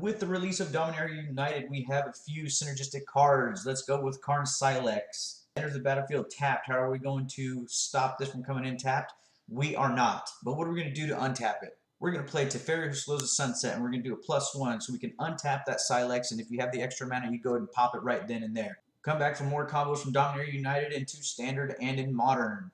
With the release of Dominaria United, we have a few synergistic cards. Let's go with Karn Sylex Enters the battlefield tapped. How are we going to stop this from coming in tapped? We are not. But what are we going to do to untap it? We're going to play Teferi who slows the sunset, and we're going to do a plus one so we can untap that Sylex. and if you have the extra mana, you go ahead and pop it right then and there. Come back for more combos from Dominaria United into Standard and in Modern.